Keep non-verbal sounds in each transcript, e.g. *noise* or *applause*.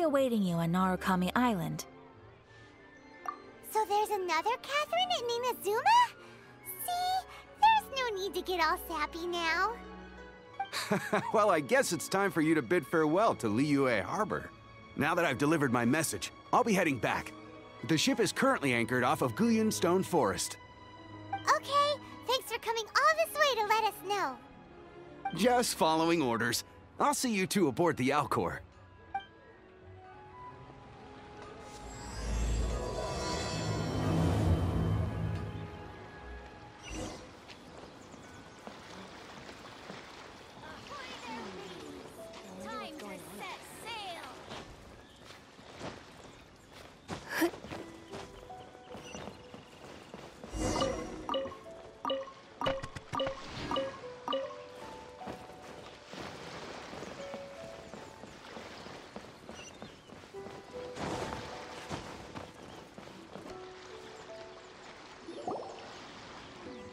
be awaiting you on Narukami Island. So there's another Katheryne in Inazuma? See? There's no need to get all sappy now. *laughs* well, I guess it's time for you to bid farewell to Liyue Harbor. Now that I've delivered my message, I'll be heading back. The ship is currently anchored off of Guyun Stone Forest. Okay, thanks for coming all this way to let us know. Just following orders. I'll see you two aboard the Alcor.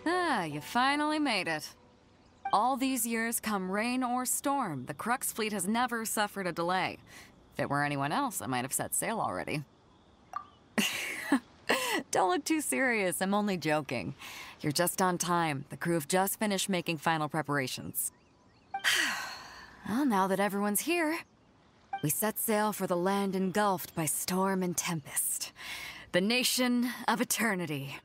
Ah, you finally made it. All these years, come rain or storm, the Crux fleet has never suffered a delay. If it were anyone else, I might have set sail already. *laughs* Don't look too serious, I'm only joking. You're just on time. The crew have just finished making final preparations. *sighs* well, now that everyone's here, we set sail for the land engulfed by storm and tempest. The nation of eternity.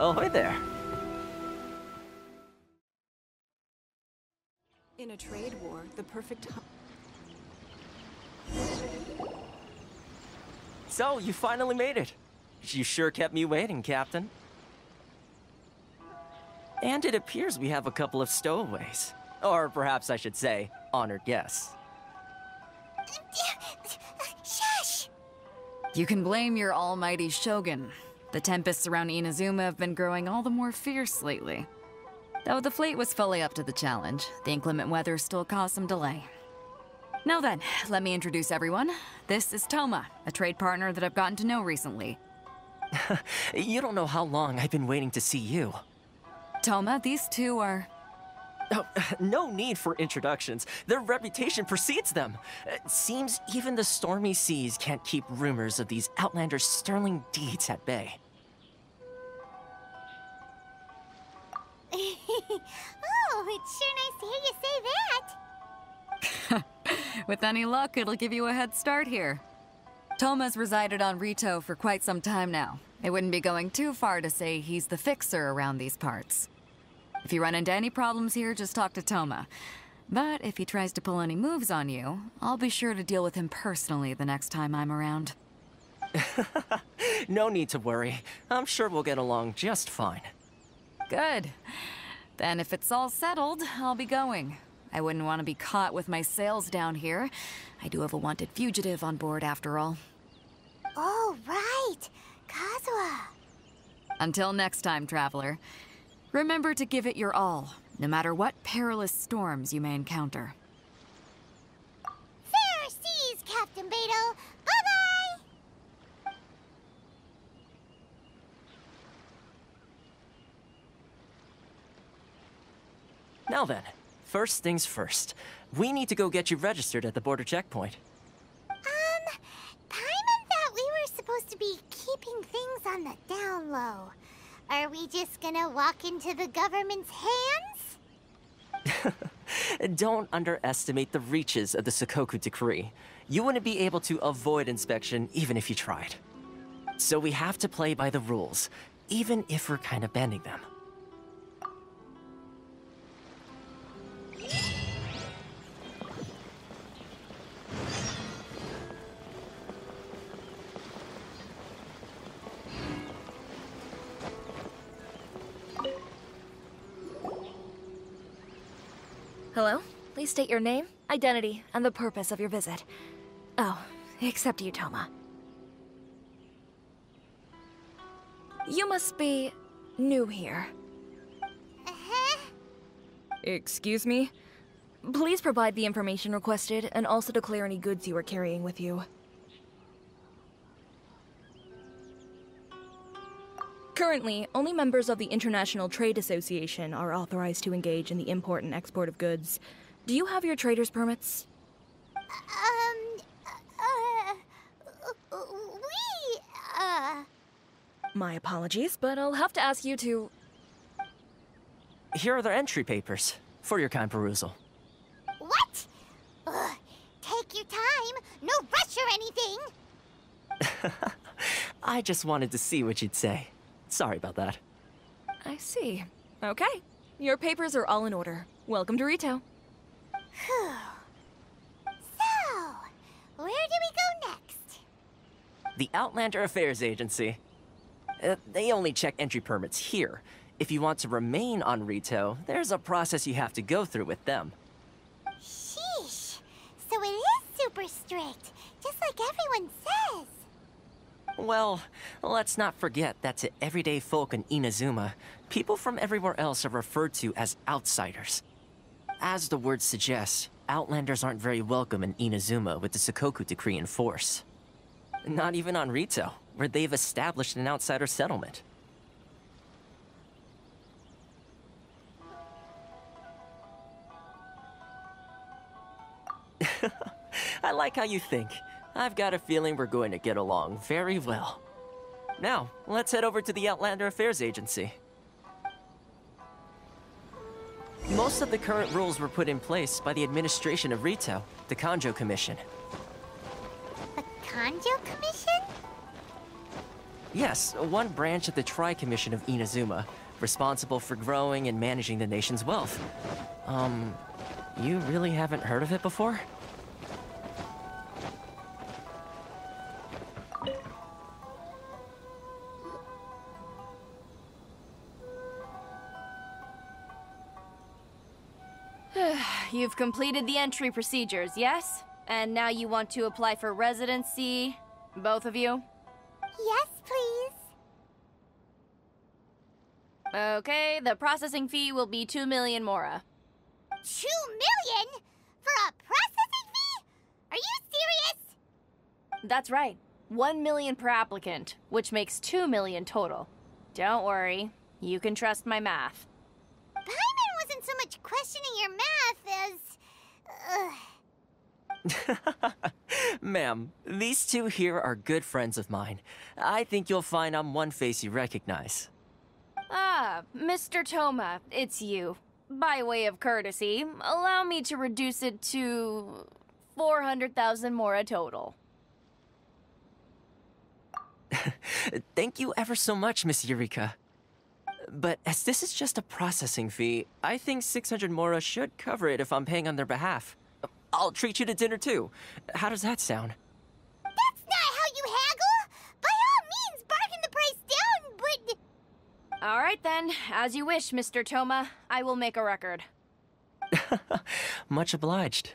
Oh, Ahoy there. In a trade war, the perfect hu- So, you finally made it. You sure kept me waiting, Captain. And it appears we have a couple of stowaways. Or perhaps I should say, honored guests. Shush! You can blame your almighty shogun. The tempests around Inazuma have been growing all the more fierce lately. Though the fleet was fully up to the challenge, the inclement weather still caused some delay. Now then, let me introduce everyone. This is Thoma, a trade partner that I've gotten to know recently. *laughs* You don't know how long I've been waiting to see you. Thoma, these two are. Oh, *laughs* no need for introductions. Their reputation precedes them. It seems even the stormy seas can't keep rumors of these outlanders' sterling deeds at bay. *laughs* oh, it's sure nice to hear you say that. *laughs* With any luck, it'll give you a head start here. Thoma's resided on Ritou for quite some time now. It wouldn't be going too far to say he's the fixer around these parts. If you run into any problems here, just talk to Thoma. But if he tries to pull any moves on you, I'll be sure to deal with him personally the next time I'm around. *laughs* No need to worry. I'm sure we'll get along just fine. Good. Then if it's all settled, I'll be going. I wouldn't want to be caught with my sails down here. I do have a wanted fugitive on board after all. Oh, right. Kazuha. Until next time, traveler. Remember to give it your all, no matter what perilous storms you may encounter. Fair seas, Captain Beidou. Bye-bye. Now then, first things first. We need to go get you registered at the border checkpoint. Um, Paimon thought we were supposed to be keeping things on the down low. Are we just gonna walk into the government's hands? *laughs* Don't underestimate the reaches of the Sakoku Decree. You wouldn't be able to avoid inspection even if you tried. So we have to play by the rules, even if we're kind of bending them. Hello? Please state your name, identity, and the purpose of your visit. Oh, except you, Thoma. You must be new here. Uh-huh. Excuse me? Please provide the information requested and also declare any goods you are carrying with you. Currently, only members of the International Trade Association are authorized to engage in the import and export of goods. Do you have your trader's permits? Um, uh, we, uh, My apologies, but I'll have to ask you to. Here are their entry papers for your kind perusal. what? Ugh, take your time. No rush or anything. *laughs* I just wanted to see what you'd say. Sorry about that. I see. Okay. Your papers are all in order. Welcome to Ritou. *sighs* So, where do we go next? The Outlander Affairs Agency. Uh, they only check entry permits here. If you want to remain on Ritou, there's a process you have to go through with them. Sheesh. So it is super strict, just like everyone says. Well, let's not forget that to everyday folk in Inazuma, people from everywhere else are referred to as outsiders. As the word suggests, outlanders aren't very welcome in Inazuma with the Sakoku Decree in force. Not even on Ritou, where they've established an outsider settlement. *laughs* I like how you think. I've got a feeling we're going to get along very well. Now, let's head over to the Outlander Affairs Agency. Most of the current rules were put in place by the administration of Ritou, the Kanjou Commission. The Kanjou Commission? Yes, one branch of the Tri Commission of Inazuma, responsible for growing and managing the nation's wealth. Um, you really haven't heard of it before? You've completed the entry procedures, yes? And now you want to apply for residency? Both of you? Yes, please. Okay, the processing fee will be 2 million mora. Two million? For a processing fee? Are you serious? That's right. 1 million per applicant, which makes 2 million total. Don't worry, you can trust my math. Paimon wasn't so much questioning your math as. *laughs* Ma'am, these two here are good friends of mine. I think you'll find I'm one face you recognize. Ah, Mr. Thoma, it's you. By way of courtesy, allow me to reduce it to 400,000 mora total. *laughs* Thank you ever so much, Miss Eureka. But as this is just a processing fee, I think 600 Mora should cover it if I'm paying on their behalf. I'll treat you to dinner too. How does that sound? That's not how you haggle! By all means, bargain the price down, but... All right then, as you wish, Mr. Thoma. I will make a record. *laughs* Much obliged.